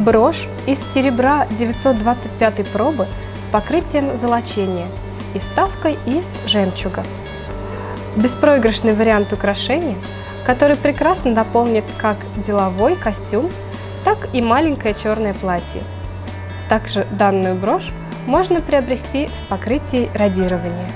Брошь из серебра 925 пробы с покрытием золочения и вставкой из жемчуга. Беспроигрышный вариант украшения, который прекрасно дополнит как деловой костюм, так и маленькое черное платье. Также данную брошь можно приобрести в покрытии радирования.